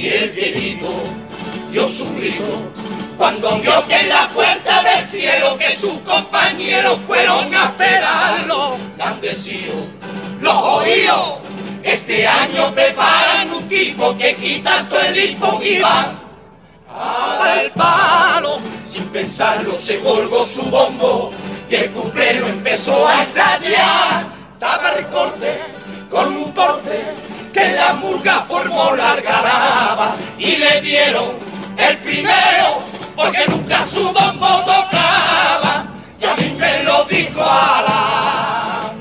Y el viejito, dio su suplico, cuando vio que en la puerta del cielo que sus compañeros fueron a esperarlo, han decido, los oídos, este año preparan un tipo que quita todo el hipo y va al palo. Sin pensarlo se colgó su bombo y el cuplero empezó a ensayar. Daba el corte con un corte que la murga formó largará y le dieron el primero porque nunca su bombo tocaba y a mí me lo dijo a la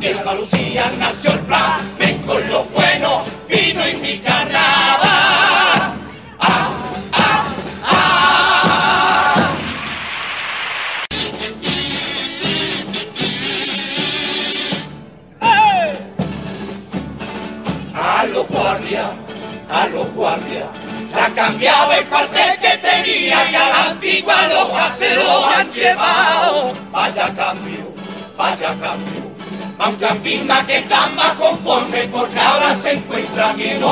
que en Andalucía nació el flamenco lo a los guardias. Ha cambiado el cuartel que tenía y a la antigua loja se lo han llevado. Vaya cambio, vaya cambio. Aunque afirma que están más conformes porque ahora se encuentran bien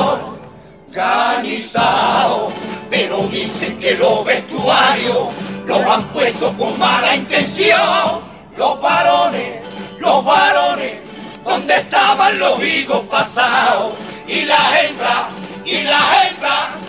organizados. Pero dicen que los vestuarios los han puesto con mala intención. Los varones, los varones, ¿dónde estaban los higos pasados? Y las hembras, y las hembras,